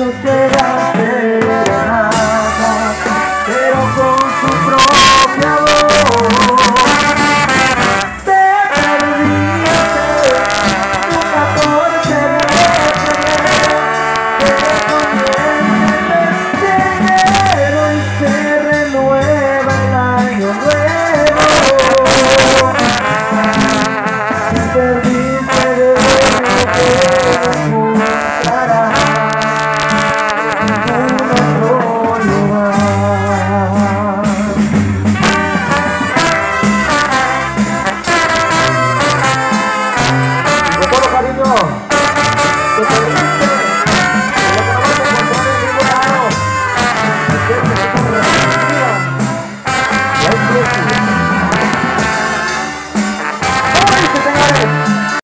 sofrerás. go.